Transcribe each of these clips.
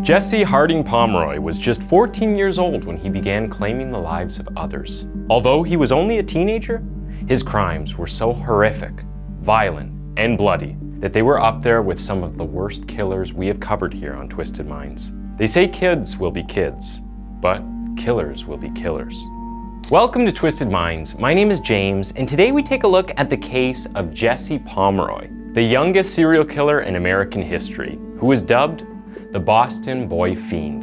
Jesse Harding Pomeroy was just 14 years old when he began claiming the lives of others. Although he was only a teenager, his crimes were so horrific, violent, and bloody that they were up there with some of the worst killers we have covered here on Twisted Minds. They say kids will be kids, but killers will be killers. Welcome to Twisted Minds. My name is James, and today we take a look at the case of Jesse Pomeroy, the youngest serial killer in American history, who was dubbed the Boston Boy Fiend.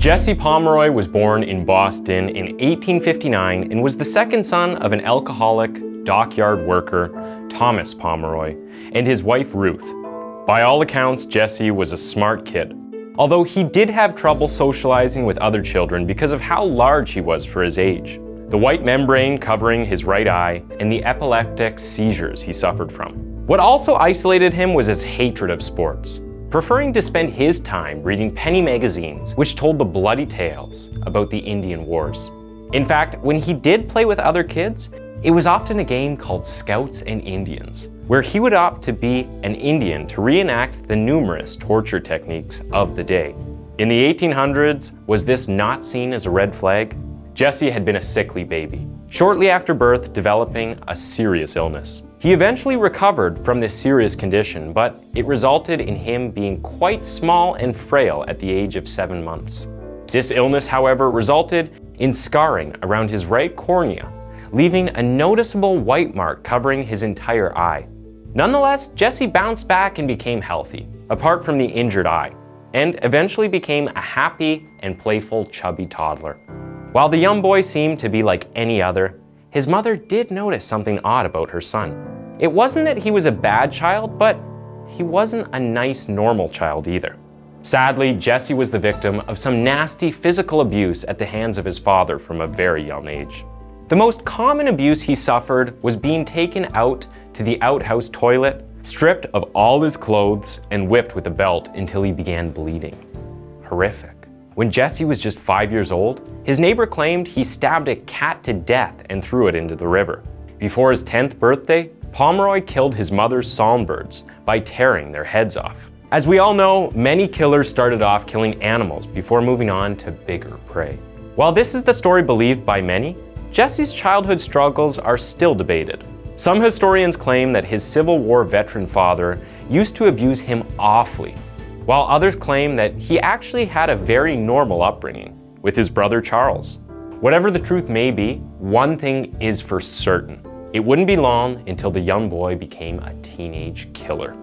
Jesse Pomeroy was born in Boston in 1859 and was the second son of an alcoholic dockyard worker, Thomas Pomeroy, and his wife Ruth. By all accounts, Jesse was a smart kid, although he did have trouble socializing with other children because of how large he was for his age the white membrane covering his right eye, and the epileptic seizures he suffered from. What also isolated him was his hatred of sports, preferring to spend his time reading penny magazines which told the bloody tales about the Indian Wars. In fact, when he did play with other kids, it was often a game called Scouts and Indians, where he would opt to be an Indian to reenact the numerous torture techniques of the day. In the 1800s, was this not seen as a red flag? Jesse had been a sickly baby, shortly after birth developing a serious illness. He eventually recovered from this serious condition, but it resulted in him being quite small and frail at the age of seven months. This illness, however, resulted in scarring around his right cornea, leaving a noticeable white mark covering his entire eye. Nonetheless, Jesse bounced back and became healthy, apart from the injured eye, and eventually became a happy and playful chubby toddler. While the young boy seemed to be like any other, his mother did notice something odd about her son. It wasn't that he was a bad child, but he wasn't a nice, normal child either. Sadly, Jesse was the victim of some nasty physical abuse at the hands of his father from a very young age. The most common abuse he suffered was being taken out to the outhouse toilet, stripped of all his clothes, and whipped with a belt until he began bleeding. Horrific. When Jesse was just five years old, his neighbor claimed he stabbed a cat to death and threw it into the river. Before his 10th birthday, Pomeroy killed his mother's songbirds by tearing their heads off. As we all know, many killers started off killing animals before moving on to bigger prey. While this is the story believed by many, Jesse's childhood struggles are still debated. Some historians claim that his Civil War veteran father used to abuse him awfully while others claim that he actually had a very normal upbringing with his brother Charles. Whatever the truth may be, one thing is for certain. It wouldn't be long until the young boy became a teenage killer.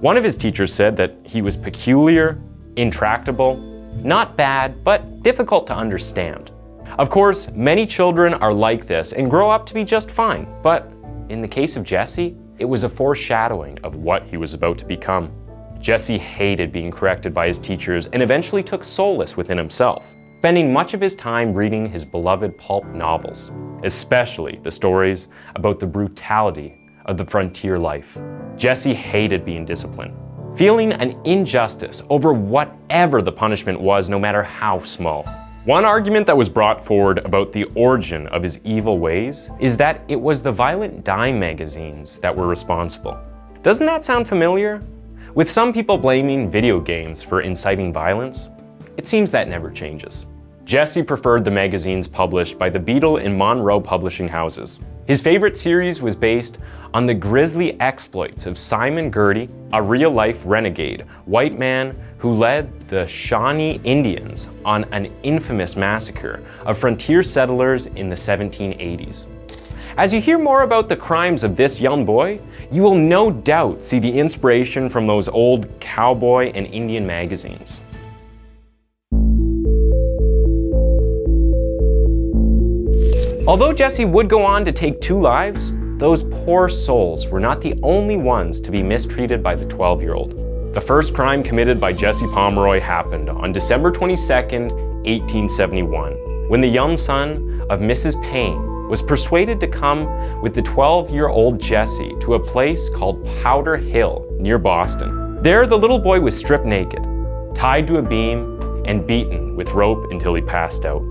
One of his teachers said that he was peculiar, intractable, not bad, but difficult to understand. Of course, many children are like this and grow up to be just fine, but in the case of Jesse, it was a foreshadowing of what he was about to become. Jesse hated being corrected by his teachers and eventually took solace within himself, spending much of his time reading his beloved pulp novels, especially the stories about the brutality of the frontier life. Jesse hated being disciplined, feeling an injustice over whatever the punishment was, no matter how small. One argument that was brought forward about the origin of his evil ways is that it was the violent dime magazines that were responsible. Doesn't that sound familiar? With some people blaming video games for inciting violence, it seems that never changes. Jesse preferred the magazines published by the Beadle and Monroe publishing houses. His favorite series was based on the grisly exploits of Simon Girty, a real-life renegade, white man who led the Shawnee Indians on an infamous massacre of frontier settlers in the 1780s. As you hear more about the crimes of this young boy, you will no doubt see the inspiration from those old cowboy and Indian magazines. Although Jesse would go on to take two lives, those poor souls were not the only ones to be mistreated by the 12-year-old. The first crime committed by Jesse Pomeroy happened on December 22, 1871, when the young son of Mrs. Payne was persuaded to come with the 12-year-old Jesse to a place called Powder Hill near Boston. There, the little boy was stripped naked, tied to a beam, and beaten with rope until he passed out.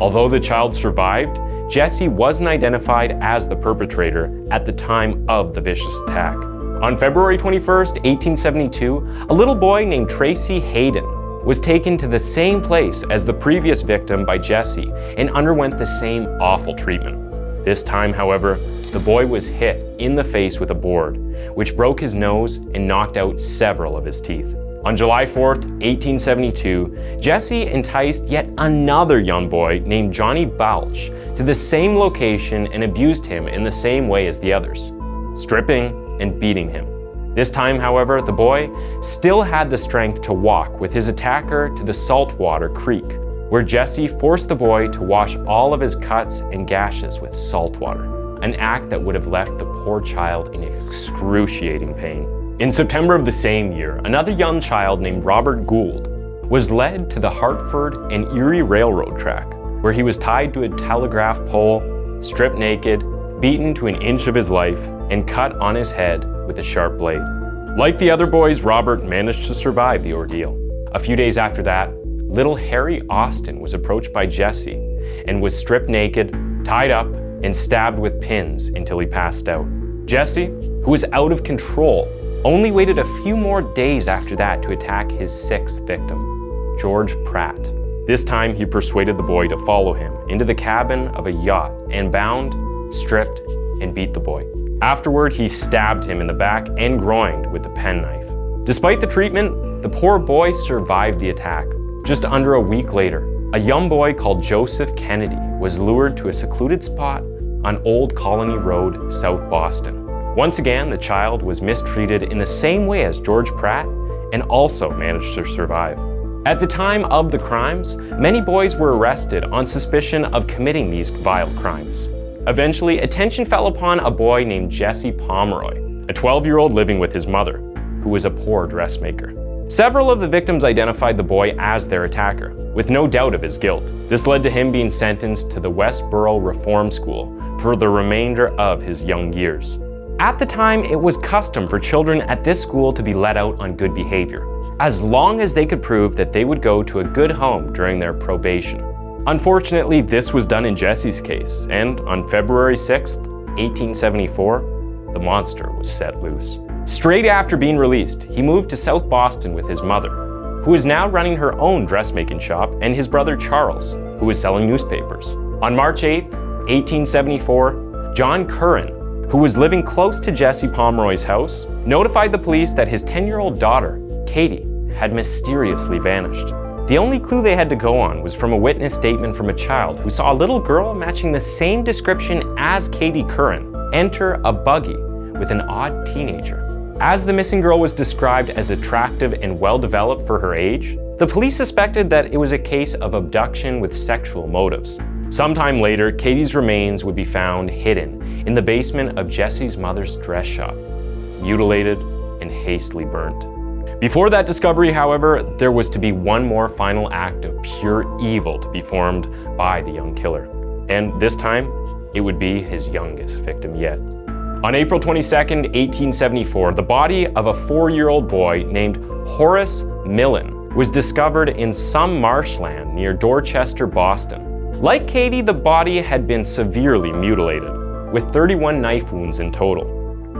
Although the child survived, Jesse wasn't identified as the perpetrator at the time of the vicious attack. On February 21, 1872, a little boy named Tracy Hayden was taken to the same place as the previous victim by Jesse and underwent the same awful treatment. This time, however, the boy was hit in the face with a board, which broke his nose and knocked out several of his teeth. On July 4, 1872, Jesse enticed yet another young boy named Johnny Balch to the same location and abused him in the same way as the others, stripping and beating him. This time, however, the boy still had the strength to walk with his attacker to the saltwater creek, where Jesse forced the boy to wash all of his cuts and gashes with salt water, an act that would have left the poor child in excruciating pain. In September of the same year, another young child named Robert Gould was led to the Hartford and Erie Railroad track, where he was tied to a telegraph pole, stripped naked, beaten to an inch of his life, and cut on his head with a sharp blade. Like the other boys, Robert managed to survive the ordeal. A few days after that, little Harry Austin was approached by Jesse and was stripped naked, tied up, and stabbed with pins until he passed out. Jesse, who was out of control, only waited a few more days after that to attack his sixth victim, George Pratt. This time he persuaded the boy to follow him into the cabin of a yacht and bound, stripped, and beat the boy. Afterward, he stabbed him in the back and groin with a penknife. Despite the treatment, the poor boy survived the attack. Just under a week later, a young boy called Joseph Kennedy was lured to a secluded spot on Old Colony Road, South Boston. Once again, the child was mistreated in the same way as George Pratt and also managed to survive. At the time of the crimes, many boys were arrested on suspicion of committing these vile crimes. Eventually, attention fell upon a boy named Jesse Pomeroy, a 12 year old living with his mother, who was a poor dressmaker. Several of the victims identified the boy as their attacker, with no doubt of his guilt. This led to him being sentenced to the Westboro Reform School for the remainder of his young years. At the time, it was custom for children at this school to be let out on good behavior, as long as they could prove that they would go to a good home during their probation. Unfortunately, this was done in Jesse's case, and on February 6, 1874, the monster was set loose. Straight after being released, he moved to South Boston with his mother, who is now running her own dressmaking shop, and his brother Charles, who is selling newspapers. On March 8, 1874, John Curran who was living close to Jesse Pomeroy's house, notified the police that his 10 year old daughter, Katie, had mysteriously vanished. The only clue they had to go on was from a witness statement from a child who saw a little girl matching the same description as Katie Curran enter a buggy with an odd teenager. As the missing girl was described as attractive and well developed for her age, the police suspected that it was a case of abduction with sexual motives. Sometime later, Katie's remains would be found hidden in the basement of Jesse's mother's dress shop, mutilated and hastily burnt. Before that discovery, however, there was to be one more final act of pure evil to be formed by the young killer. And this time, it would be his youngest victim yet. On April 22, 1874, the body of a four year old boy named Horace Millen was discovered in some marshland near Dorchester, Boston. Like Katie, the body had been severely mutilated, with 31 knife wounds in total.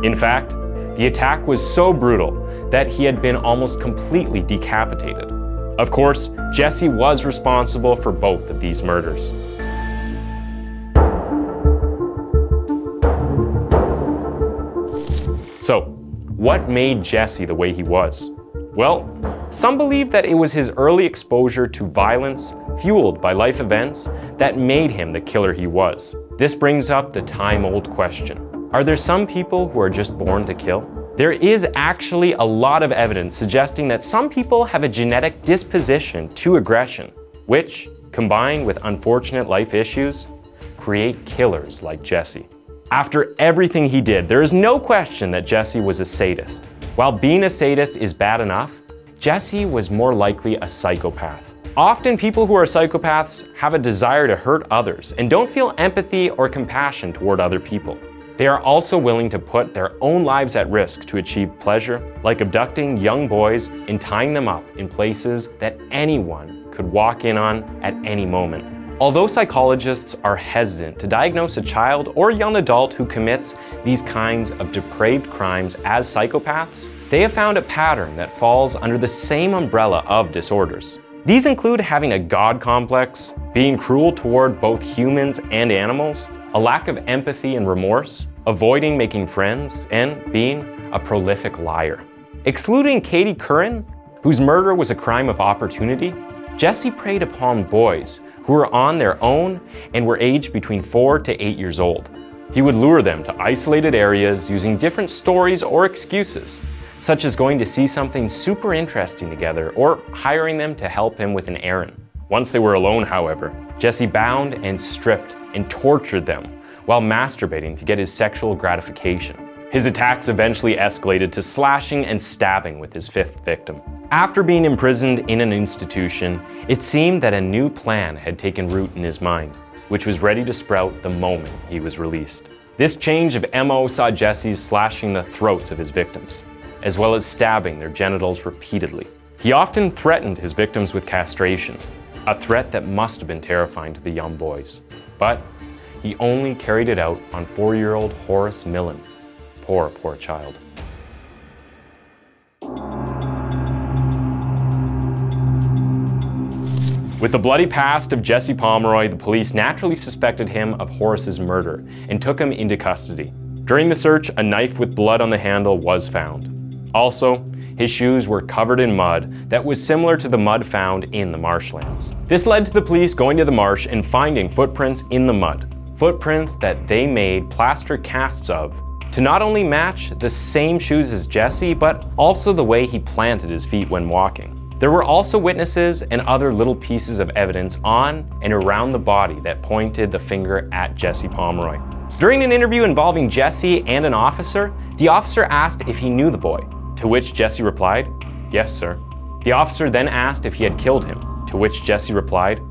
In fact, the attack was so brutal that he had been almost completely decapitated. Of course, Jesse was responsible for both of these murders. So, what made Jesse the way he was? Well, some believe that it was his early exposure to violence, fueled by life events, that made him the killer he was. This brings up the time old question Are there some people who are just born to kill? There is actually a lot of evidence suggesting that some people have a genetic disposition to aggression, which, combined with unfortunate life issues, create killers like Jesse. After everything he did, there is no question that Jesse was a sadist. While being a sadist is bad enough, Jesse was more likely a psychopath. Often people who are psychopaths have a desire to hurt others and don't feel empathy or compassion toward other people. They are also willing to put their own lives at risk to achieve pleasure, like abducting young boys and tying them up in places that anyone could walk in on at any moment. Although psychologists are hesitant to diagnose a child or young adult who commits these kinds of depraved crimes as psychopaths, they have found a pattern that falls under the same umbrella of disorders. These include having a God complex, being cruel toward both humans and animals, a lack of empathy and remorse, avoiding making friends, and being a prolific liar. Excluding Katie Curran, whose murder was a crime of opportunity, Jesse preyed upon boys who were on their own and were aged between 4 to 8 years old. He would lure them to isolated areas using different stories or excuses, such as going to see something super interesting together or hiring them to help him with an errand. Once they were alone, however, Jesse bound and stripped and tortured them while masturbating to get his sexual gratification. His attacks eventually escalated to slashing and stabbing with his fifth victim. After being imprisoned in an institution, it seemed that a new plan had taken root in his mind, which was ready to sprout the moment he was released. This change of MO saw Jesse slashing the throats of his victims as well as stabbing their genitals repeatedly. He often threatened his victims with castration, a threat that must have been terrifying to the young boys. But he only carried it out on four-year-old Horace Millen. Poor, poor child. With the bloody past of Jesse Pomeroy, the police naturally suspected him of Horace's murder and took him into custody. During the search, a knife with blood on the handle was found. Also, his shoes were covered in mud that was similar to the mud found in the marshlands. This led to the police going to the marsh and finding footprints in the mud. Footprints that they made plaster casts of to not only match the same shoes as Jesse, but also the way he planted his feet when walking. There were also witnesses and other little pieces of evidence on and around the body that pointed the finger at Jesse Pomeroy. During an interview involving Jesse and an officer, the officer asked if he knew the boy. To which Jesse replied, Yes, sir. The officer then asked if he had killed him, to which Jesse replied,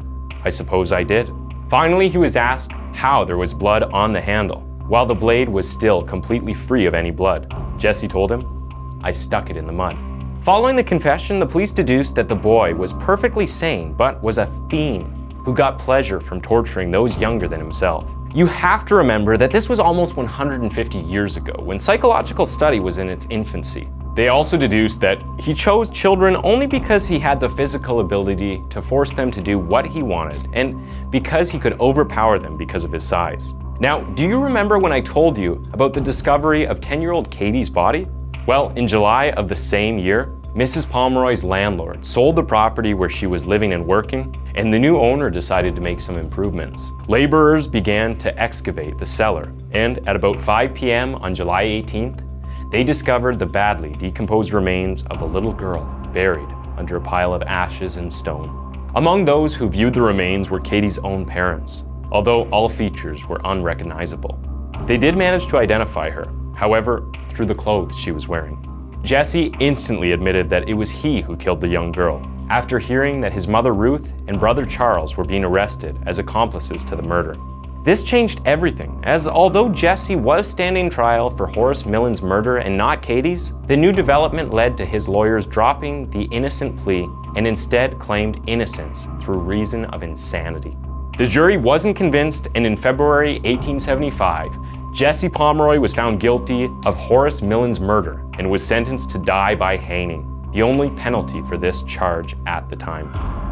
I suppose I did. Finally, he was asked how there was blood on the handle, while the blade was still completely free of any blood. Jesse told him, I stuck it in the mud. Following the confession, the police deduced that the boy was perfectly sane, but was a fiend who got pleasure from torturing those younger than himself. You have to remember that this was almost 150 years ago, when psychological study was in its infancy. They also deduced that he chose children only because he had the physical ability to force them to do what he wanted, and because he could overpower them because of his size. Now, do you remember when I told you about the discovery of 10-year-old Katie's body? Well, in July of the same year, Mrs. Pomeroy's landlord sold the property where she was living and working, and the new owner decided to make some improvements. Laborers began to excavate the cellar, and at about 5 p.m. on July 18th, they discovered the badly decomposed remains of a little girl buried under a pile of ashes and stone. Among those who viewed the remains were Katie's own parents, although all features were unrecognizable. They did manage to identify her, however, through the clothes she was wearing. Jesse instantly admitted that it was he who killed the young girl, after hearing that his mother Ruth and brother Charles were being arrested as accomplices to the murder. This changed everything, as although Jesse was standing trial for Horace Millen's murder and not Katie's, the new development led to his lawyers dropping the innocent plea and instead claimed innocence through reason of insanity. The jury wasn't convinced, and in February 1875, Jesse Pomeroy was found guilty of Horace Millen's murder and was sentenced to die by hanging, the only penalty for this charge at the time.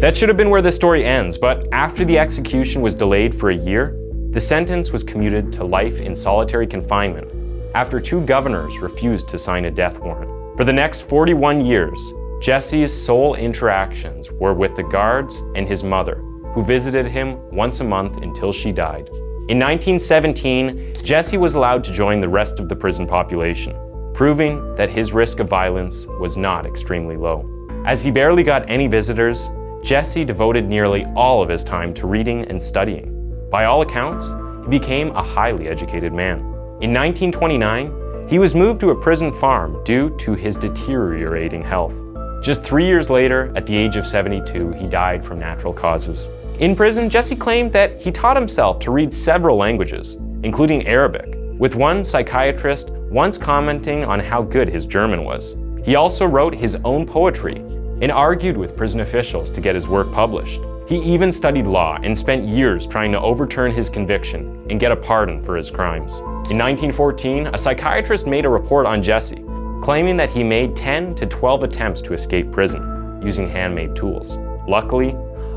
That should have been where the story ends, but after the execution was delayed for a year, the sentence was commuted to life in solitary confinement after two governors refused to sign a death warrant. For the next 41 years, Jesse's sole interactions were with the guards and his mother, who visited him once a month until she died. In 1917, Jesse was allowed to join the rest of the prison population, proving that his risk of violence was not extremely low. As he barely got any visitors, Jesse devoted nearly all of his time to reading and studying. By all accounts, he became a highly educated man. In 1929, he was moved to a prison farm due to his deteriorating health. Just three years later, at the age of 72, he died from natural causes. In prison, Jesse claimed that he taught himself to read several languages, including Arabic, with one psychiatrist once commenting on how good his German was. He also wrote his own poetry and argued with prison officials to get his work published. He even studied law and spent years trying to overturn his conviction and get a pardon for his crimes. In 1914, a psychiatrist made a report on Jesse, claiming that he made 10 to 12 attempts to escape prison using handmade tools. Luckily,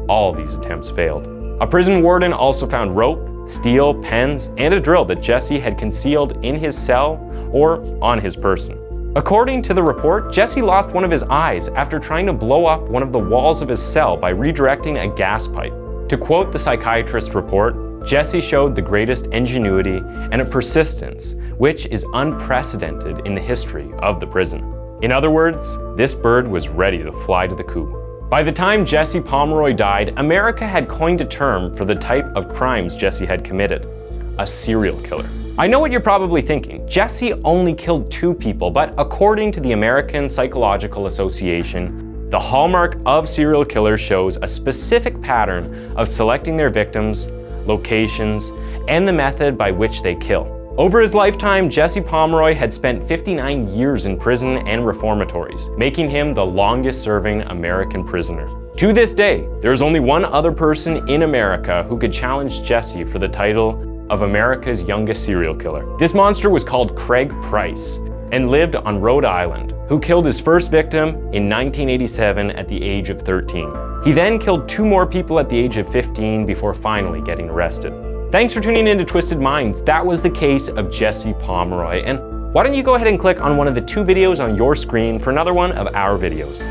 all these attempts failed. A prison warden also found rope, steel, pens, and a drill that Jesse had concealed in his cell or on his person. According to the report, Jesse lost one of his eyes after trying to blow up one of the walls of his cell by redirecting a gas pipe. To quote the psychiatrist report, Jesse showed the greatest ingenuity and a persistence which is unprecedented in the history of the prison. In other words, this bird was ready to fly to the coop. By the time Jesse Pomeroy died, America had coined a term for the type of crimes Jesse had committed a serial killer. I know what you're probably thinking. Jesse only killed two people, but according to the American Psychological Association, the hallmark of serial killers shows a specific pattern of selecting their victims, locations, and the method by which they kill. Over his lifetime, Jesse Pomeroy had spent 59 years in prison and reformatories, making him the longest serving American prisoner. To this day, there is only one other person in America who could challenge Jesse for the title of America's youngest serial killer. This monster was called Craig Price and lived on Rhode Island, who killed his first victim in 1987 at the age of 13. He then killed two more people at the age of 15 before finally getting arrested. Thanks for tuning in to Twisted Minds. That was the case of Jesse Pomeroy. And why don't you go ahead and click on one of the two videos on your screen for another one of our videos.